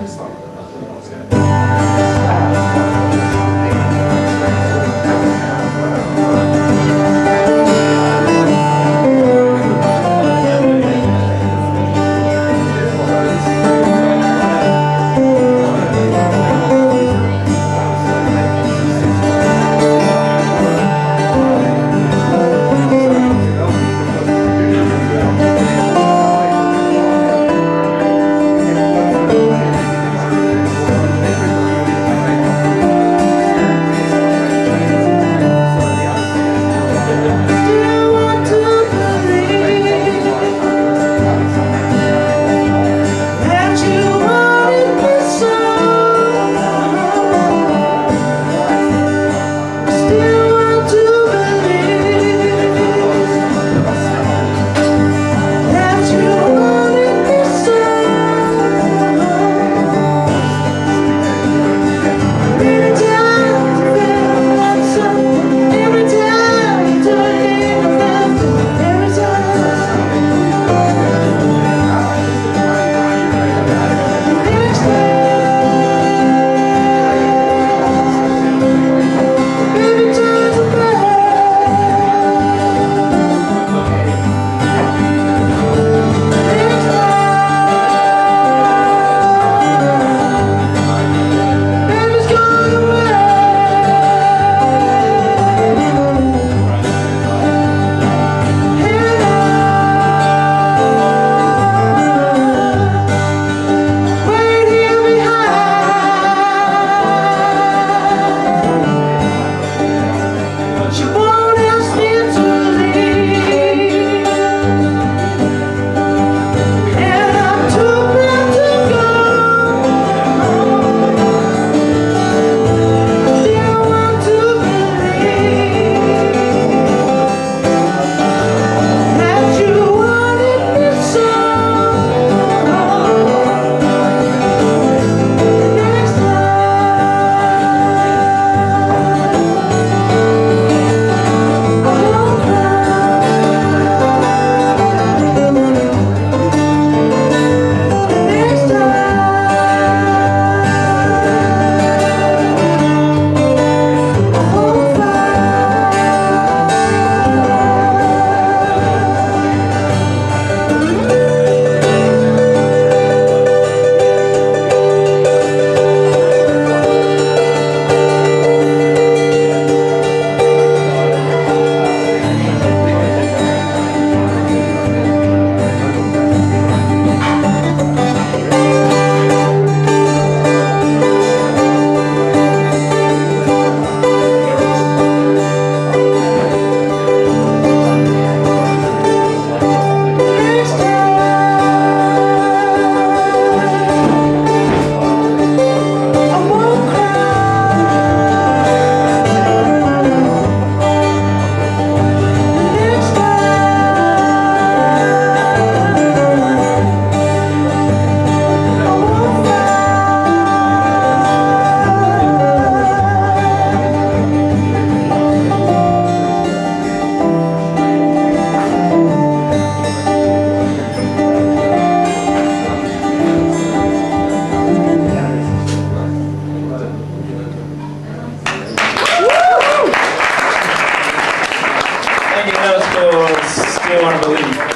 Pakistan. still, still unbelievable.